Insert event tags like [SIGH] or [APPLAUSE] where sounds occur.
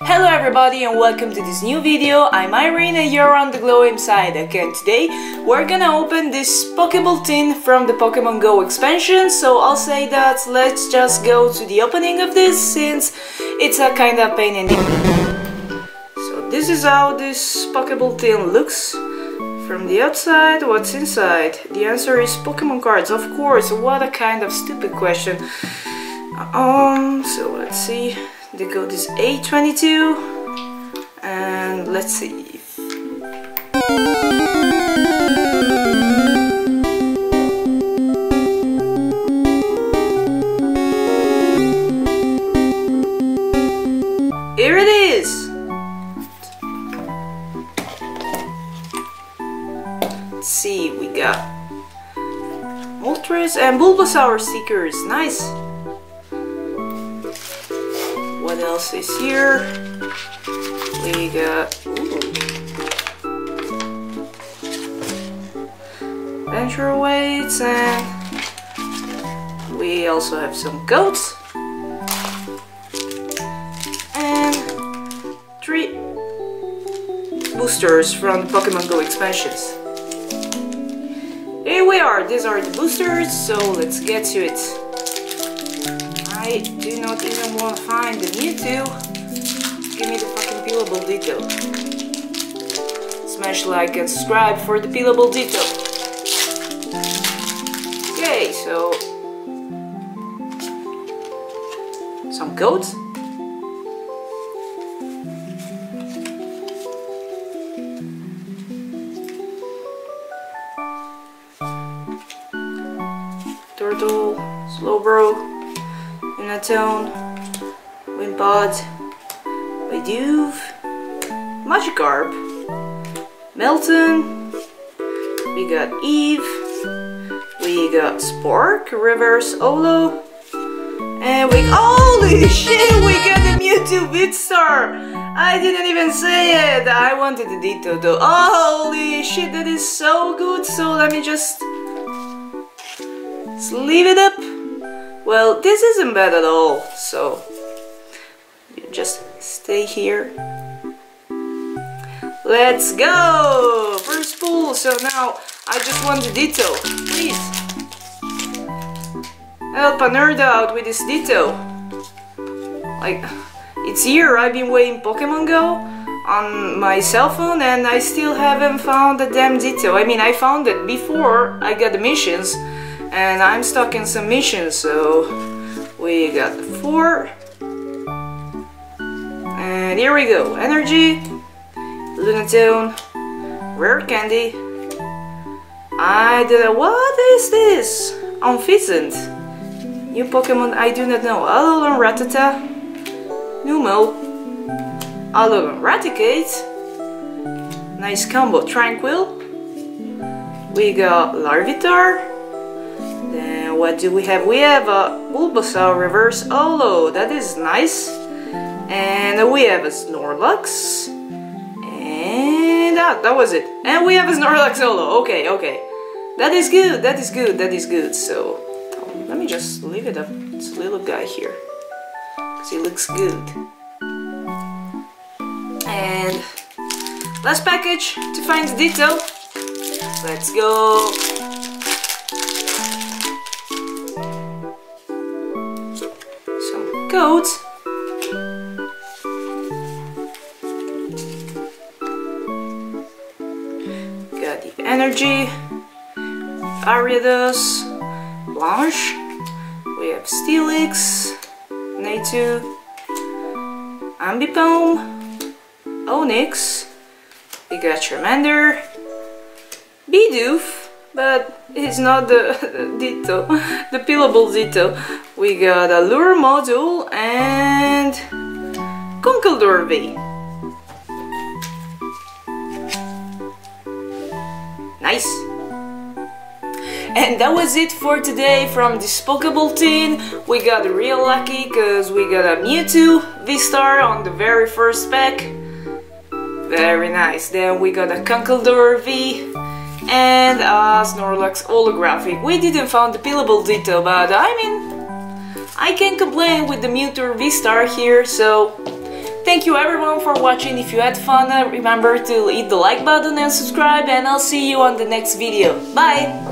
Hello everybody and welcome to this new video. I'm Irene and you're on the Glow side. again today. We're gonna open this Pokeball tin from the Pokemon Go expansion. So I'll say that let's just go to the opening of this since it's a kinda pain in the... So this is how this Pokeball tin looks. From the outside, what's inside? The answer is Pokemon cards, of course. What a kind of stupid question. Um, so let's see. The code is A22. And let's see. Here it is! Let's see, we got Moltres and Bulbasaur stickers, nice! What else is here? We got Venture weights and we also have some goats and three boosters from the Pokemon Go expansions. Here we are, these are the boosters, so let's get to it. I do not even want to find the Mewtwo. Give me the fucking peelable Ditto. Smash like and subscribe for the peelable Ditto. Okay, so... Some goats. Turtle, Slowbro, Lunatone, Wimpod, Bidoof, Magikarp, Meltan, we got Eevee, we got Spark, Reverse Holo, and we- HOLY SHIT! We got the Mewtwo V-Star! I didn't even say it! I wanted the Ditto though. Holy shit, that is so good! So let me just... Sleeve it up. Well, this isn't bad at all, so you just stay here. Let's go! First pull, so now I just want the Ditto, please. Help a nerd out with this Ditto. Like, it's here, I've been waiting Pokemon Go on my cell phone and I still haven't found the damn Ditto. I mean, I found it before I got the missions and I'm stuck in some missions, so we got four. And here we go. Energy, Lunatone, Rare Candy. I did a, what is this? Amphizzant. New Pokemon I do not know. Alolan Rattata, Numo, Alolan Raticate. Nice combo. Tranquil. We got Larvitar. What do we have? We have a Bulbasaur Reverse Holo. That is nice. And we have a Snorlax. And ah, that was it. And we have a Snorlax Holo. Okay, okay. That is good. That is good. That is good. So let me just leave it up. A little guy here. Because he looks good. And last package to find the Ditto. Let's go. Codes. Got the energy, Ariados, Blanche, we have Steelix, Natu, Ambipom, Onix, we got Charmander, Bidoof, but it's not the, [LAUGHS] Ditto, the peelable Ditto. We got a Lure Module and Conkeldurr V. Nice! And that was it for today from Pokeball tin. We got real lucky because we got a Mewtwo V-Star on the very first pack. Very nice. Then we got a Conkeldurr V and a Snorlax holographic. We didn't found the peelable Ditto, but I mean, I can't complain with the Mewtwo V-Star here, so thank you everyone for watching. If you had fun, uh, remember to hit the like button and subscribe and I'll see you on the next video. Bye!